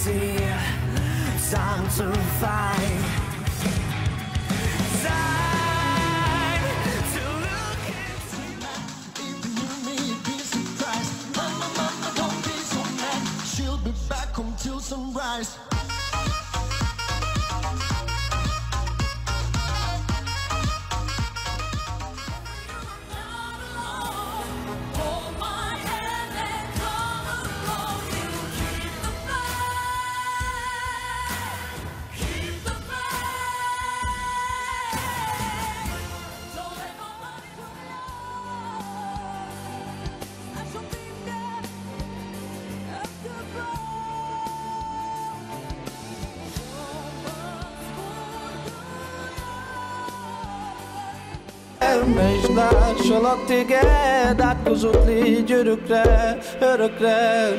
see. Time to fight. Look. You may be surprised. Mama, don't be so mad. She'll be back home till sunrise. mejdler Şolak tige dak kuzutli cürükre örükre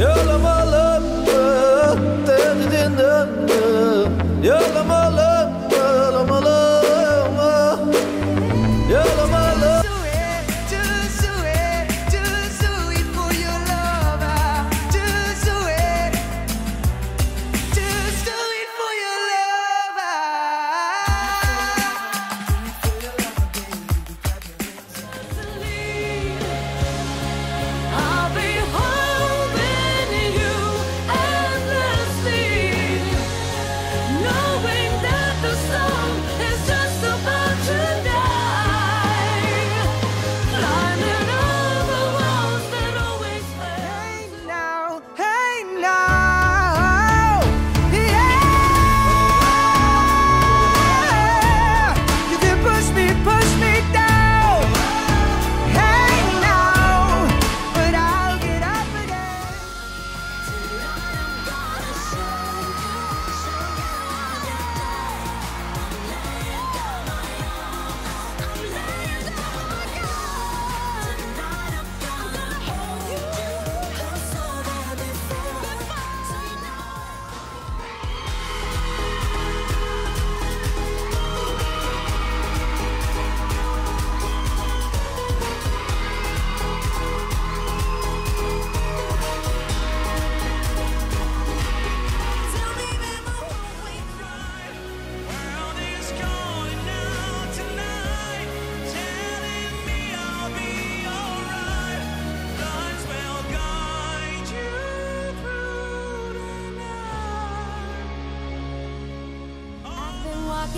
Yolum alındı, dedin döndüm Yolum alındı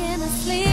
in a sleep.